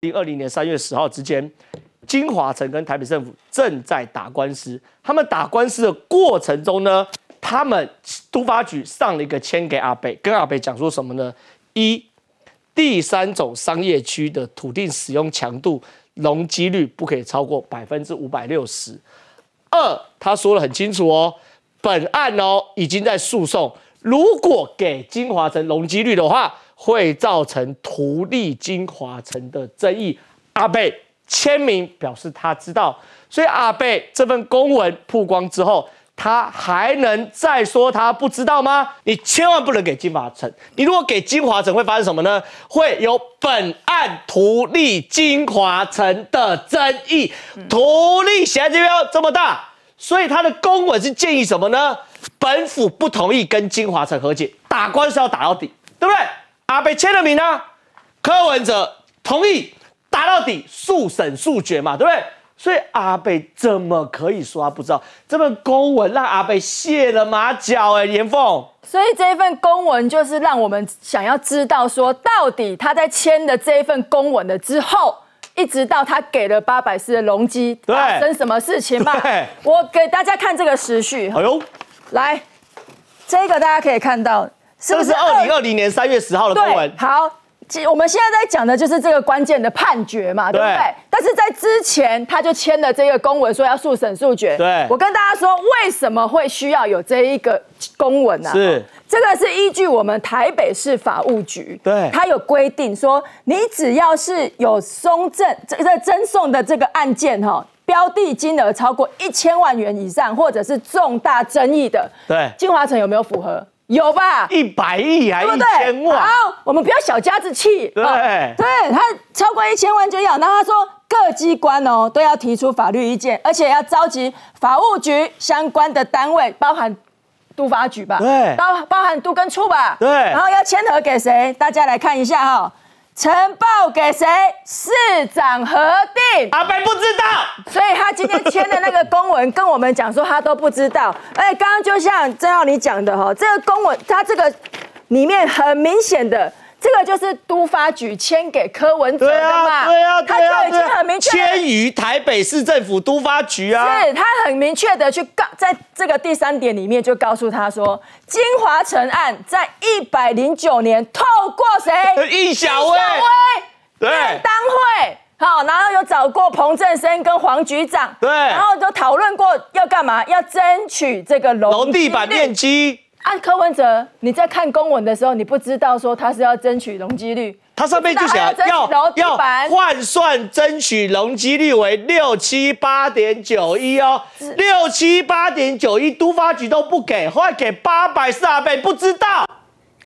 零二零年三月十号之间，金华城跟台北政府正在打官司。他们打官司的过程中呢，他们都发局上了一个签给阿北，跟阿北讲说什么呢？一，第三种商业区的土地使用强度容积率不可以超过百分之五百六十。二，他说的很清楚哦，本案哦已经在诉讼，如果给金华城容积率的话。会造成图利金华城的争议。阿贝签名表示他知道，所以阿贝这份公文曝光之后，他还能再说他不知道吗？你千万不能给金华城。你如果给金华城，会发生什么呢？会有本案图利金华城的争议。图利写在这边这么大，所以他的公文是建议什么呢？本府不同意跟金华城和解，打官司要打到底，对不对？阿北签了名啊，柯文哲同意打到底，速审速决嘛，对不对？所以阿北怎么可以说他不知道？这份公文让阿北卸了马脚，哎，严凤。所以这一份公文就是让我们想要知道，说到底他在签的这一份公文的之后，一直到他给了八百四的容积，发生什么事情吧？我给大家看这个时序。哎呦，来，这个大家可以看到。这是二零二零年三月十号的公文。好，我们现在在讲的就是这个关键的判决嘛，对不对？但是在之前他就签了这个公文，说要速审速决。对，我跟大家说，为什么会需要有这一个公文呢？是，这个是依据我们台北市法务局，对，它有规定说，你只要是有松赠这个赠送的这个案件哈，标的金额超过一千万元以上，或者是重大争议的，对，金华城有没有符合？有吧？一百亿还一千万？好，我们不要小家子气。对，对他超过一千万就要。然后他说各机关哦都要提出法律意见，而且要召集法务局相关的单位，包含都发局吧？对，包包含都跟处吧？对。然后要签合给谁？大家来看一下哈。呈报给谁？市长核定。阿北不知道，所以他今天签的那个公文跟我们讲说他都不知道。哎，刚刚就像郑浩你讲的哈，这个公文他这个里面很明显的。这个就是都发局签给柯文哲的嘛？对啊，对啊，他就已经很明确签于台北市政府都发局啊。是他很明确的去告，在这个第三点里面就告诉他说，金华城案在一百零九年透过谁？易小薇。对。当会好，然后有找过彭振生跟黄局长。对。然后都讨论过要干嘛？要争取这个楼地板面积。按柯文哲，你在看公文的时候，你不知道说他是要争取容积率，他上面就写要要换算争取容积率为六七八点九一哦，六七八点九一，都发局都不给，后来给八百四啊倍，不知道。